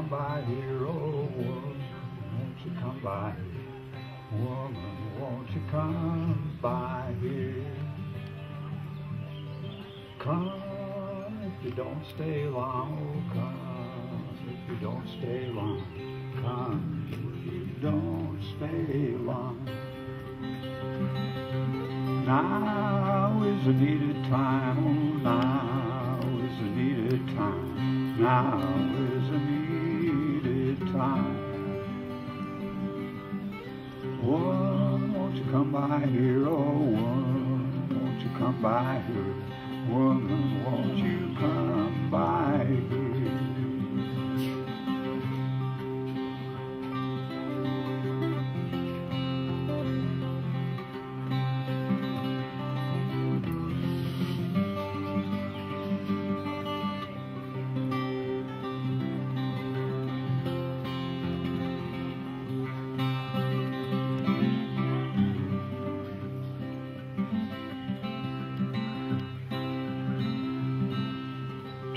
come by here, oh woman, won't you come by here? Woman, won't you come by here? Come if you don't stay long, come if you don't stay long, come if you don't stay long. Now is the needed time, oh now is the needed time, now One, won't you come by here, oh one, won't you come by here, woman, won't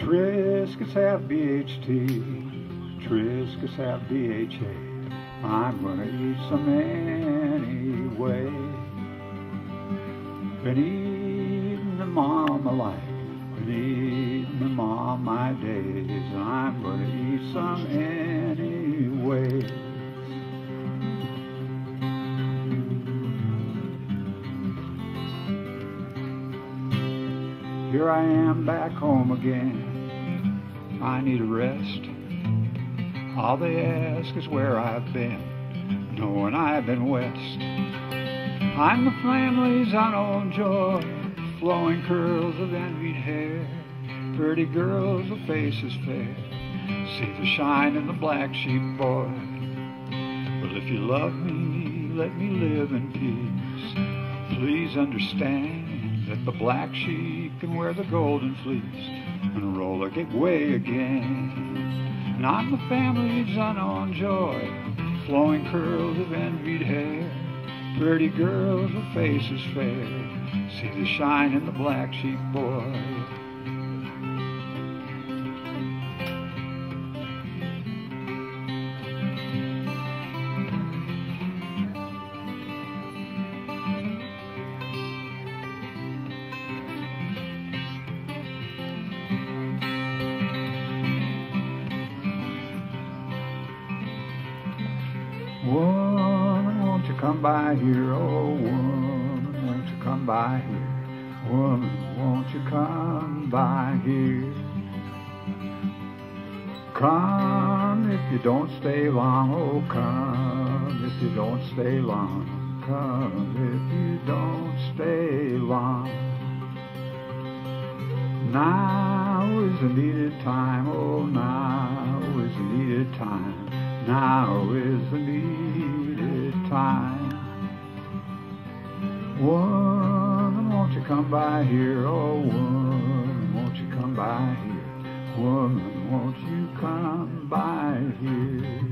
Triscuits have BHT, Triscuits have DHA. I'm gonna eat some anyway. Been eating them all my life, been eating them all my days. I'm gonna eat some anyway. Here I am back home again. I need a rest. All they ask is where I've been, knowing I've been west. I'm the family's unowned joy, flowing curls of envied hair, pretty girls with faces fair. See the shine in the black sheep boy. Well, if you love me, let me live in peace. Please understand that the black sheep can wear the golden fleece and roller get way again. And I'm the family's unknown joy, flowing curls of envied hair, pretty girls with faces fair. See the shine in the black sheep boy. Come by here? Oh, woman, won't you come by here? Woman, won't you come by here? Come if you don't stay long. Oh, come if you don't stay long. Come if you don't stay long. Now is the needed time. Oh, now is the needed time. Now is the needed time. Woman, won't you come by here? Oh, woman, won't you come by here? Woman, won't you come by here?